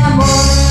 amor